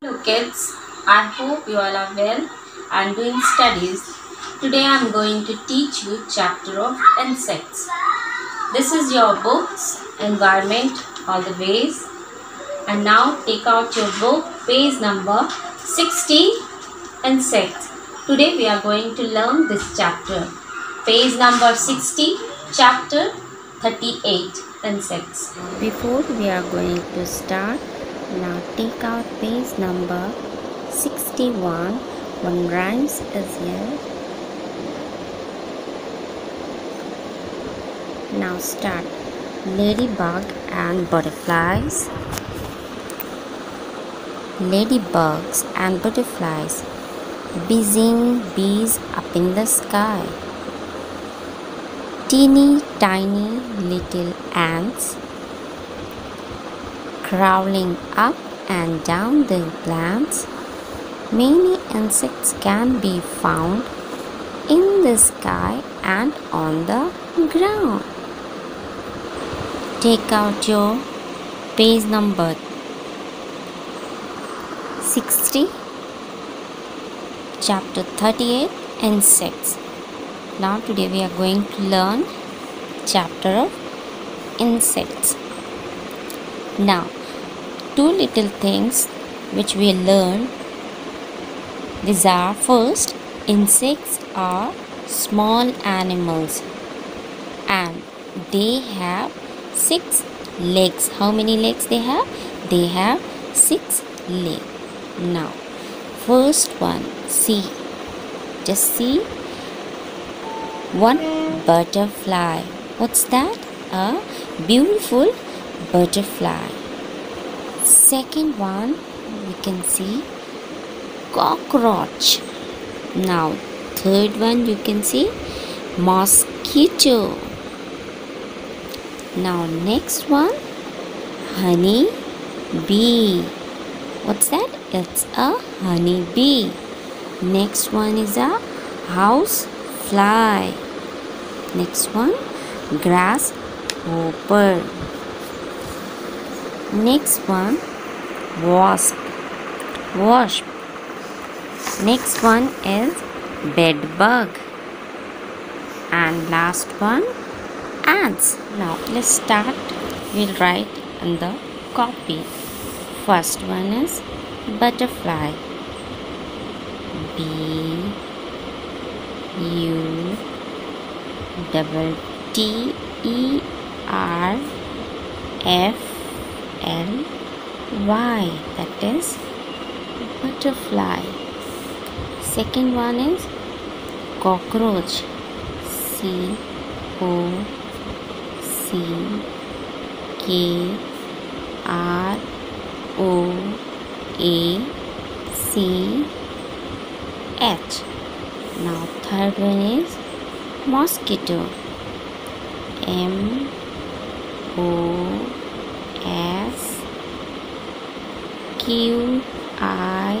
Hello kids, I hope you all are well and doing studies. Today I am going to teach you chapter of insects. This is your books, environment, all the ways. And now take out your book, page number 60, insects. Today we are going to learn this chapter. Page number 60, chapter 38, insects. Before we are going to start, now take out page number 61. One rhymes is here. Now start. Ladybug and butterflies. Ladybugs and butterflies buzzing bees up in the sky. Teeny tiny little ants crawling up and down the plants. Many insects can be found in the sky and on the ground. Take out your page number 60, chapter 38 Insects. Now, today we are going to learn chapter of insects. Now, two little things which we learn. These are first insects are small animals and they have six legs. How many legs they have? They have six legs. Now first one see. Just see. One butterfly. What's that? A beautiful butterfly second one we can see cockroach. Now third one you can see mosquito. Now next one honey bee. What's that? It's a honey bee. Next one is a house fly. Next one grasshopper. Next one wasp. Wasp. Next one is bed bug and last one ants. Now let's start. We'll write in the copy. First one is butterfly. B u double t e r f l y that is butterfly. Second one is cockroach. C o c k r o a c h. Now third one is mosquito. M o s q i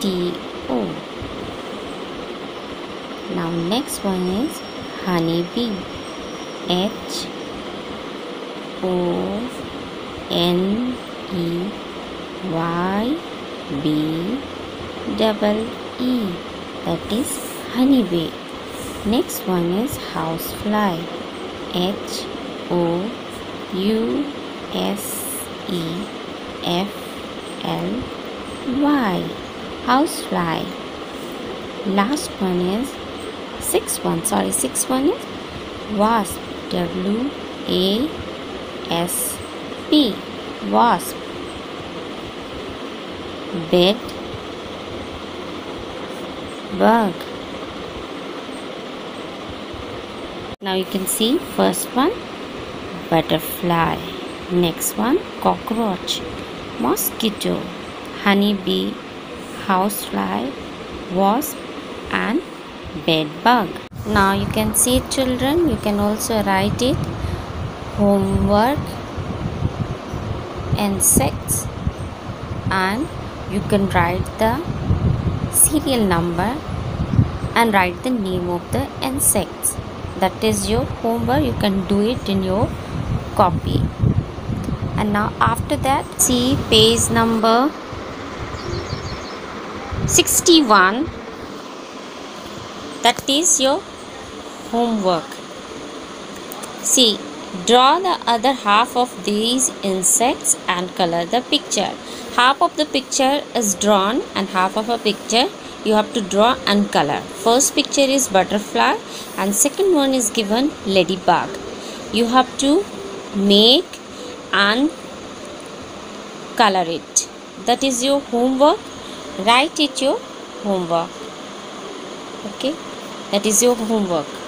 t o. Now next one is honey bee h o n e y b double e. That is honey bee next one is house fly h o u s e f l y. Housefly last one is six one sorry six one is wasp. W a s p. Wasp. Bed. Bug. Now you can see first one butterfly next one cockroach mosquito honeybee housefly wasp and bed bug now you can see children you can also write it. Homework insects and you can write the serial number and write the name of the insects. That is your homework. You can do it in your copy and now after that see page number 61 that is your homework. See draw the other half of these insects and color the picture. Half of the picture is drawn and half of a picture you have to draw and color. First picture is butterfly and second one is given ladybug. You have to make and color it. That is your homework. Write it your homework. Okay? That is your homework